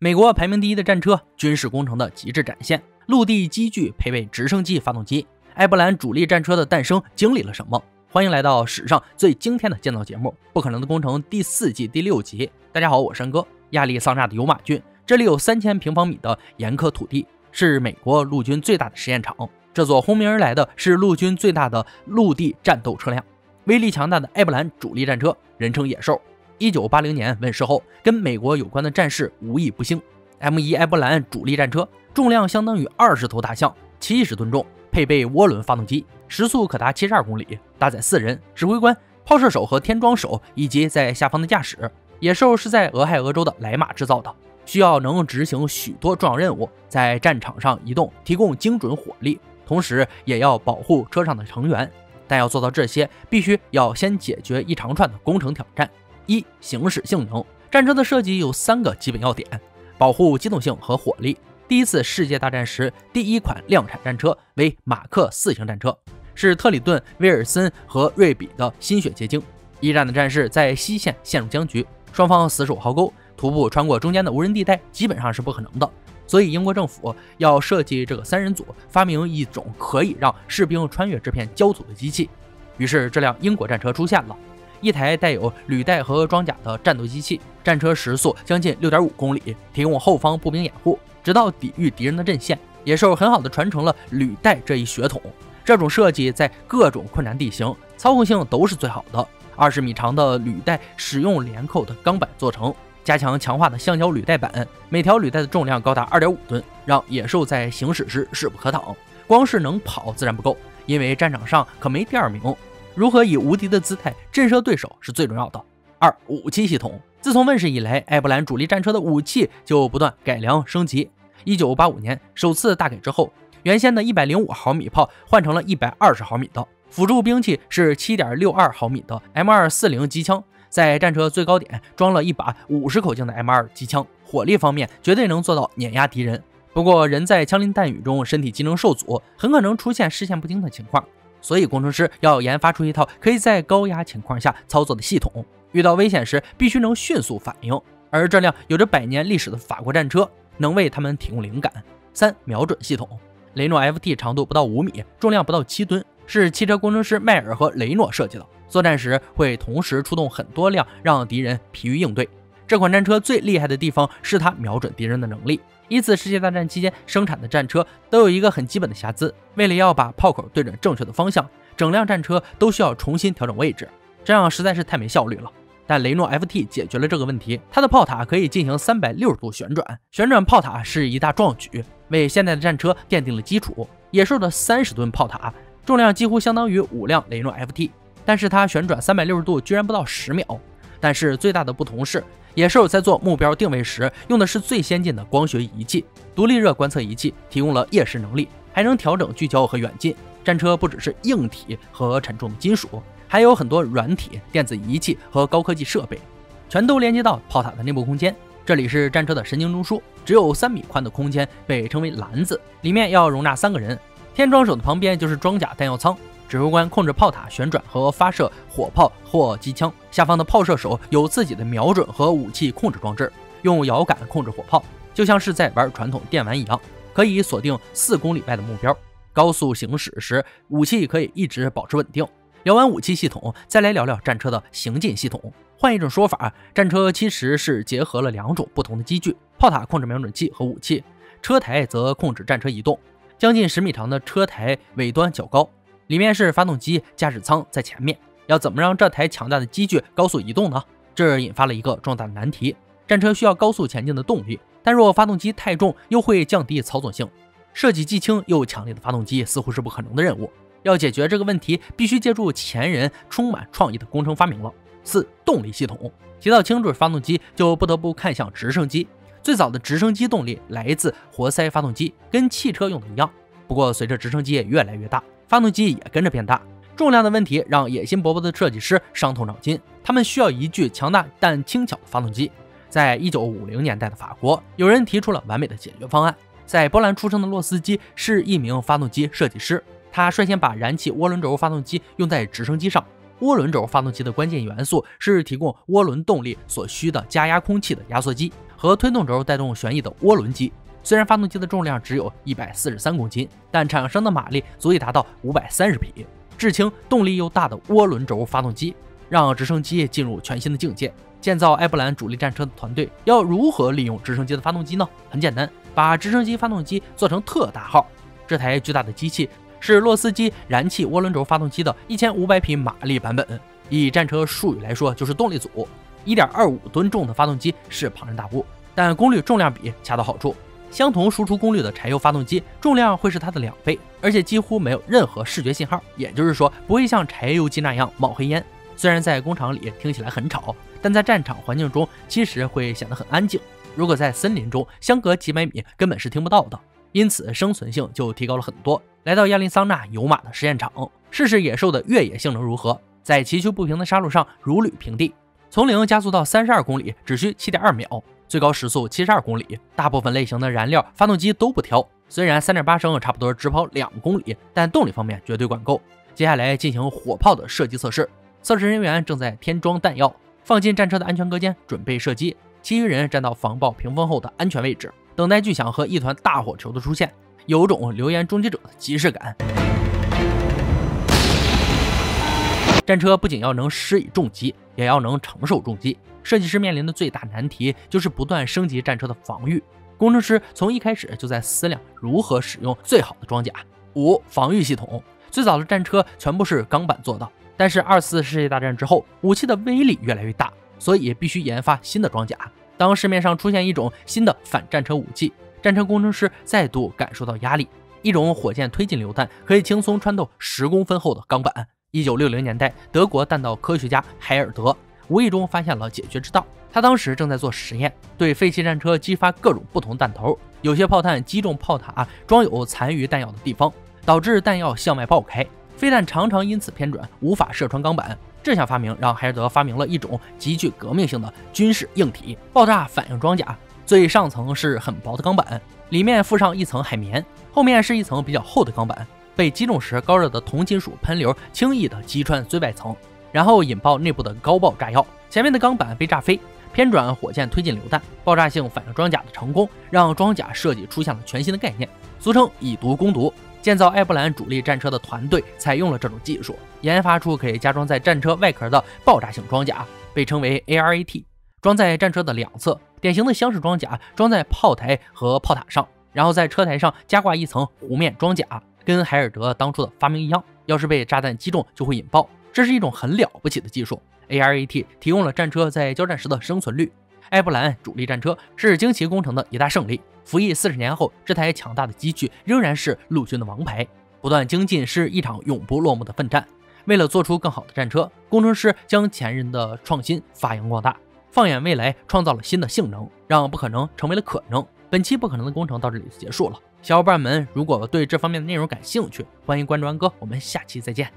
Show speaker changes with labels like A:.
A: 美国排名第一的战车，军事工程的极致展现，陆地机具配备直升机发动机。艾伯兰主力战车的诞生经历了什么？欢迎来到史上最惊天的建造节目《不可能的工程》第四季第六集。大家好，我是山哥。亚利桑那的尤马郡，这里有三千平方米的盐科土地，是美国陆军最大的实验场。这座轰鸣而来的是陆军最大的陆地战斗车辆，威力强大的艾伯兰主力战车，人称野兽。一九八零年问世后，跟美国有关的战事无一不兴。M 一艾伯兰主力战车重量相当于二十头大象，七十吨重。配备涡轮发动机，时速可达七十二公里，搭载四人：指挥官、炮射手和天装手，以及在下方的驾驶。野兽是在俄亥俄州的莱马制造的，需要能执行许多重要任务，在战场上移动，提供精准火力，同时也要保护车上的成员。但要做到这些，必须要先解决一长串的工程挑战。一、行驶性能。战车的设计有三个基本要点：保护机动性和火力。第一次世界大战时，第一款量产战车为马克四型战车，是特里顿、威尔森和瑞比的心血结晶。一战的战事在西线陷入僵局，双方死守壕沟，徒步穿过中间的无人地带基本上是不可能的。所以英国政府要设计这个三人组，发明一种可以让士兵穿越这片焦土的机器。于是这辆英国战车出现了，一台带有履带和装甲的战斗机器，战车时速将近六点五公里，提供后方步兵掩护。直到抵御敌人的阵线，野兽很好的传承了履带这一血统。这种设计在各种困难地形操控性都是最好的。二十米长的履带使用连扣的钢板做成，加强强化的橡胶履带板，每条履带的重量高达二点五吨，让野兽在行驶时势不可挡。光是能跑自然不够，因为战场上可没第二名。如何以无敌的姿态震慑对手是最重要的。二武器系统，自从问世以来，艾伯兰主力战车的武器就不断改良升级。一九八五年首次大改之后，原先的一百零五毫米炮换成了一百二十毫米的辅助兵器，是七点六二毫米的 M 二四零机枪，在战车最高点装了一把五十口径的 M 二机枪，火力方面绝对能做到碾压敌人。不过人在枪林弹雨中，身体机能受阻，很可能出现视线不清的情况，所以工程师要研发出一套可以在高压情况下操作的系统，遇到危险时必须能迅速反应。而这辆有着百年历史的法国战车。能为他们提供灵感。三瞄准系统，雷诺 FT 长度不到五米，重量不到七吨，是汽车工程师迈尔和雷诺设计的。作战时会同时出动很多辆，让敌人疲于应对。这款战车最厉害的地方是它瞄准敌人的能力。一次世界大战期间生产的战车都有一个很基本的瑕疵，为了要把炮口对准正确的方向，整辆战车都需要重新调整位置，这样实在是太没效率了。但雷诺 FT 解决了这个问题，它的炮塔可以进行三百六十度旋转，旋转炮塔是一大壮举，为现代的战车奠定了基础。野兽的三十吨炮塔重量几乎相当于五辆雷诺 FT，但是它旋转三百六十度居然不到十秒。但是最大的不同是，野兽在做目标定位时用的是最先进的光学仪器，独立热观测仪器提供了夜视能力，还能调整聚焦和远近。战车不只是硬体和沉重的金属。还有很多软体、电子仪器和高科技设备，全都连接到炮塔的内部空间。这里是战车的神经中枢，只有三米宽的空间被称为篮子，里面要容纳三个人。天装手的旁边就是装甲弹药舱，指挥官控制炮塔旋转和发射火炮或机枪。下方的炮射手有自己的瞄准和武器控制装置，用摇杆控制火炮，就像是在玩传统电玩一样，可以锁定四公里外的目标。高速行驶时，武器可以一直保持稳定。聊完武器系统，再来聊聊战车的行进系统。换一种说法，战车其实是结合了两种不同的机具：炮塔控制瞄准器和武器，车台则控制战车移动。将近十米长的车台尾端较高，里面是发动机，驾驶舱在前面。要怎么让这台强大的机具高速移动呢？这引发了一个重大的难题：战车需要高速前进的动力，但若发动机太重，又会降低操纵性。设计既轻又强烈的发动机似乎是不可能的任务。要解决这个问题，必须借助前人充满创意的工程发明了。四动力系统提到轻质发动机，就不得不看向直升机。最早的直升机动力来自活塞发动机，跟汽车用的一样。不过随着直升机越来越大，发动机也跟着变大。重量的问题让野心勃勃的设计师伤透脑筋。他们需要一具强大但轻巧的发动机。在一九五零年代的法国，有人提出了完美的解决方案。在波兰出生的洛斯基是一名发动机设计师。他率先把燃气涡轮轴发动机用在直升机上。涡轮轴发动机的关键元素是提供涡轮动力所需的加压空气的压缩机。和推动轴带动旋翼的涡轮机。虽然发动机的重量只有一百四十三公斤，但产生的马力足以达到五百三十匹。智轻、动力又大的涡轮轴发动机，让直升机进入全新的境界。建造埃布兰主力战车的团队要如何利用直升机的发动机呢？很简单，把直升机发动机做成特大号。这台巨大的机器是洛斯基燃气涡轮轴发动机的一千五百匹马力版本。以战车术语来说，就是动力组。一点二五吨重的发动机是庞然大物，但功率重量比恰到好处。相同输出功率的柴油发动机重量会是它的两倍，而且几乎没有任何视觉信号，也就是说不会像柴油机那样冒黑烟。虽然在工厂里听起来很吵，但在战场环境中其实会显得很安静。如果在森林中，相隔几百米根本是听不到的，因此生存性就提高了很多。来到亚利桑那有马的实验场，试试野兽的越野性能如何。在崎岖不平的沙路上如履平地，从零加速到三十二公里只需七点二秒。最高时速七十二公里，大部分类型的燃料发动机都不挑。虽然三点八升差不多只跑两公里，但动力方面绝对管够。接下来进行火炮的射击测试，测试人员正在添装弹药，放进战车的安全隔间，准备射击。其余人站到防爆屏风后的安全位置，等待巨响和一团大火球的出现，有种流言终结者的即视感。战车不仅要能施以重击，也要能承受重击。设计师面临的最大难题就是不断升级战车的防御。工程师从一开始就在思量如何使用最好的装甲。五、防御系统。最早的战车全部是钢板做的，但是二次世界大战之后，武器的威力越来越大，所以必须研发新的装甲。当市面上出现一种新的反战车武器，战车工程师再度感受到压力。一种火箭推进榴弹可以轻松穿透十公分厚的钢板。一九六零年代，德国弹道科学家海尔德。无意中发现了解决之道。他当时正在做实验，对废弃战车激发各种不同弹头，有些炮弹击中炮塔装有残余弹药的地方，导致弹药向外爆开，飞弹常常因此偏转，无法射穿钢板。这项发明让海尔德发明了一种极具革命性的军事硬体——爆炸反应装甲。最上层是很薄的钢板，里面附上一层海绵，后面是一层比较厚的钢板。被击中时，高热的铜金属喷流轻易地击穿最外层。然后引爆内部的高爆炸药，前面的钢板被炸飞，偏转火箭推进榴弹，爆炸性反应装甲的成功，让装甲设计出现了全新的概念，俗称以毒攻毒。建造埃布兰主力战车的团队采用了这种技术，研发出可以加装在战车外壳的爆炸性装甲，被称为 ARAT，装在战车的两侧。典型的箱式装甲装在炮台和炮塔上，然后在车台上加挂一层弧面装甲，跟海尔德当初的发明一样，要是被炸弹击中就会引爆。这是一种很了不起的技术，ARAT 提供了战车在交战时的生存率。埃布兰主力战车是惊奇工程的一大胜利。服役四十年后，这台强大的机具仍然是陆军的王牌。不断精进是一场永不落幕的奋战。为了做出更好的战车，工程师将前人的创新发扬光大，放眼未来，创造了新的性能，让不可能成为了可能。本期不可能的工程到这里就结束了。小伙伴们如果对这方面的内容感兴趣，欢迎关注安哥，我们下期再见。